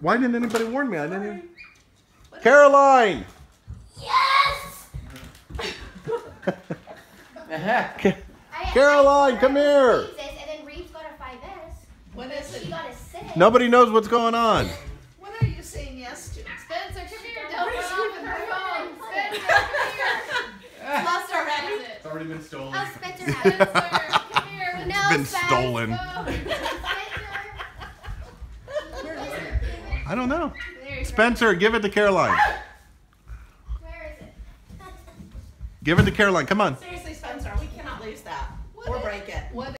Why didn't anybody warn me? I didn't even... Caroline! Yes! Ca- I- Caroline, come here. Reeves is, And then Reeves got a 5S. What is She it? got a 6. Nobody knows what's going on. What are you saying yes to? Spencer, come here. Don't Don't run run off off with her her phone. phone. Spencer, come here. Lost already. It's already been oh, stolen. Oh, Spencer has it. Spencer, come here. No, been Spence. stolen. Go. Spencer. I don't know. There you go. Spencer, give it to Caroline. Where is it? Give it to Caroline. Come on. Seriously, Spencer, we cannot lose that or break it. What